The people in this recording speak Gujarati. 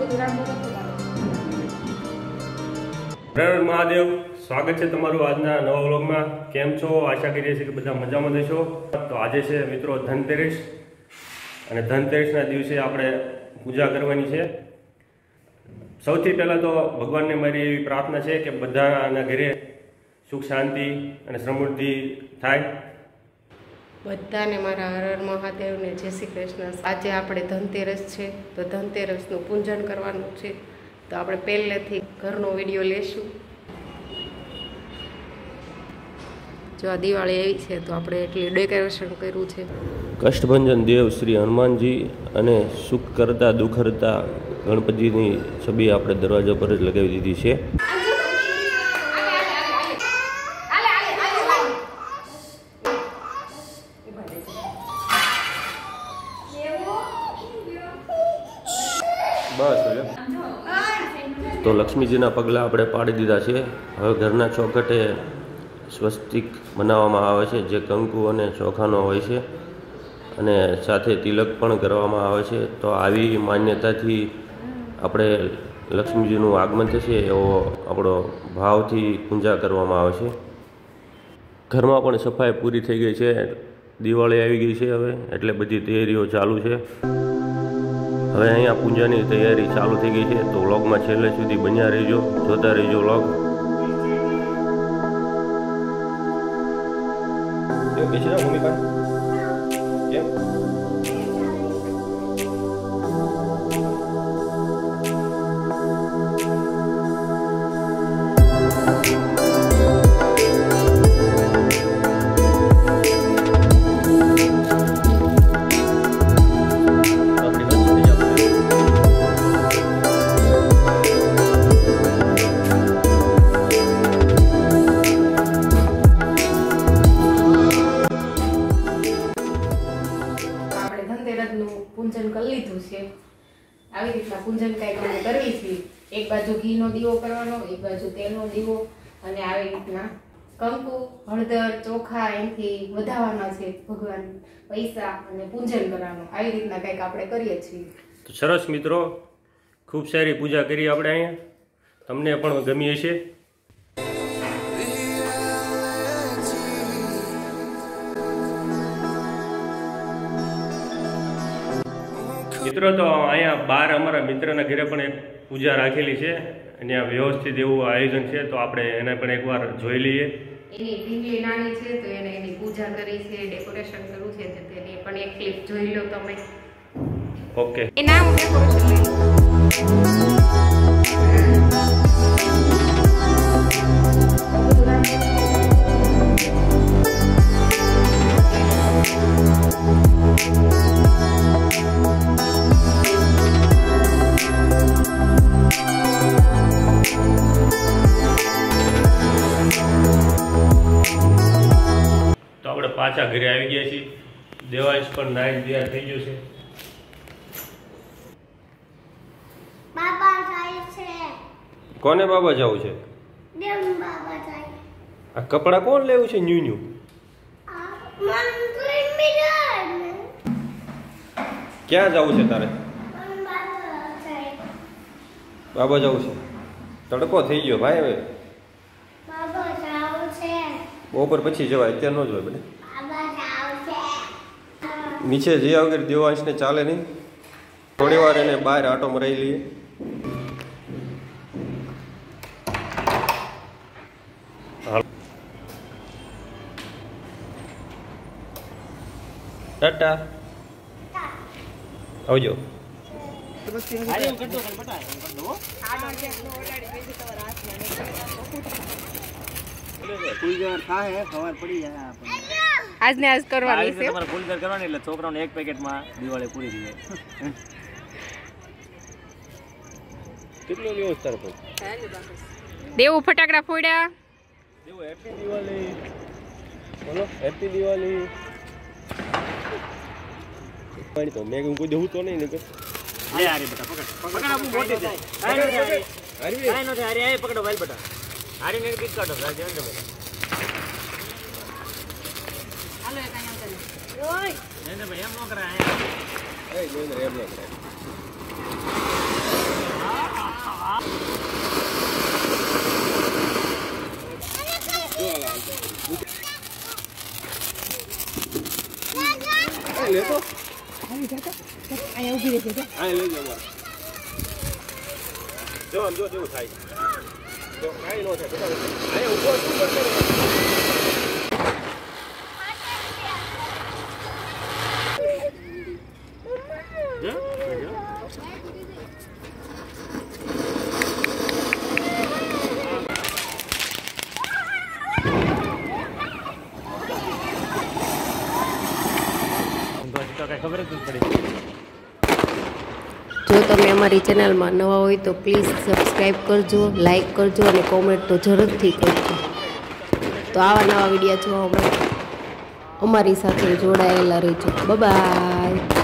બધું રામ ભગત લાગે હર મહાદેવ, સ્વાગત છે તમારું આજના નવા વ્લોગમાં. કેમ છો? આશા કરીએ છીએ કે બધા મજામાં દેશો તો આજે છે મિત્રો ધનતેરસ. અને ધનતેરસના દિવસે આપણે પૂજા કરવાની છે. સૌથી પહેલાં તો ભગવાનને મારી એવી પ્રાર્થના છે કે બધાના ઘરે સુખ શાંતિ અને સમૃદ્ધિ થાય. બધાને મારા હર હર મહાદેવને જય શ્રી કૃષ્ણ. આજે આપણે ધનતેરસ છે, તો ધનતેરસનું પૂજન કરવાનું છે. તો આપણે પહેલેથી ઘરનો વીડિયો લેશું. જો આ દિવાળી એવી છે, તો આપણે એટલી ડેકોરેશન કર્યું છે. કષ્ટભંજન દેવ શ્રી હનુમાનજી અને સુખ કરતા દુઃખ ગણપતિની છબી આપણે દરવાજા પર જ લગાવી દીધી છે. બસ તો લક્ષ્મીજીના પગલાં આપણે પાડી દીધા છે. હવે ઘરના ચોખટે સ્વસ્તિક બનાવવામાં આવે છે, જે કંકુ અને ચોખાનો હોય છે. અને સાથે તિલક પણ કરવામાં આવે છે. તો આવી માન્યતાથી આપણે લક્ષ્મીજીનું આગમન થશે એવો આપણો ભાવથી પૂજા કરવામાં આવે છે. ઘરમાં પણ સફાઈ પૂરી થઈ ગઈ છે. દિવાળી આવી ગઈ છે હવે, એટલે બધી તૈયારીઓ ચાલુ છે. હવે અહીંયા પૂજાની તૈયારી ચાલુ થઈ ગઈ છે, તો વ્લોગમાં છેલ્લે સુધી બન્યા રહેજો, જોતા રહેજો વ્લોગ. કેમ આવી રીતના પૂજન કંઈક અમે કરવી છે, એક બાજુ ઘીનો દીવો કરવાનો, એક બાજુ તેલનો દીવો અને આવી રીતના કંકુ, હળદર, ચોખા એનાથી વધારવાના છે ભગવાન પૈસા અને પૂજન કરવાનું. આવી રીતના કંઈક આપણે કરીએ છીએ. સરસ મિત્રો, ખૂબ સારી પૂજા કરી આપણે અહીંયા. તમને પણ ગમી હશે. મિત્રો તો અહીંયા બાર અમારા મિત્રના ઘરે પણ એક પૂજા રાખેલી છે અને આ વ્યવસ્થિત એવું આયોજન છે તો આપણે એને પણ એકવાર જોઈ લઈએ. એની ઢીંગલી નાની છે તો એને એની પૂજા કરી છે ડેકોરેશન કરવું છે તેની પણ એક ક્લિપ જોઈ લો તમે. ઓકે. એ નામ ડેકોરેશન પાછા ઘરે આવી ગયા છીએ. દેવાંશ પણ નાઈ તૈયાર થઈ ગયો છે. બાબા જાય છે. કોને બાબા જવું છે? દેવ બાબા જાય. આ કપડાં કોણ લેવું છે ન્યુ ન્યુ? ક્યાં જવું છે તારે? બાબા જાય બાબા જવું છે. તડકો થઈ ગયો ભાઈ હવે. બાબા બપોર પછી જવાય અત્યારે ન જવાય છે નીચે જયા વગર દેવાંશને ચાલે નહીં. થોડી વાર એને બહાર આટો મરાઈ લઈએ. હાલ. ટાટા. આવજો. આજને આજ કરવાની છે. તમારે ફૂલ કરવાની એટલે છોકરાઓને એક પેકેટમાં દિવાળી પૂરી થઈ જાય. કેટલો લેવો તારો ભાઈ? દેવું ફટાકડા ફોડ્યા. દેવો હેપી દિવાળી. બોલો હેપી દિવાળી. પાણી તો મેં કોઈ દેવું તો નહીં ને લે આરે બેટા પકડ પકડ આપું મોટી છે. આરે આરે આરે પકડો વાલ બેટા. આરે ને કીટ કાઢો રાજ જવાનું બેટા નહીં ભાઈ એમ ન કરાય એ જોઈને એમ ન કરાય જો આમ જો કેવું થાય જો કાંઈ ન થાય બતાવો અહીંયા ઊભો છું પણ તો કઈ જ તમે અમારી ચેનલમાં નવા હોય તો પ્લીઝ સબસ્ક્રાઈબ કરજો લાઈક કરજો અને કોમેન્ટ તો જરૂરથી કરજો. તો આવા નવા વિડીયા જોવા અમારી સાથે જોડાયેલા રહેજો. બાય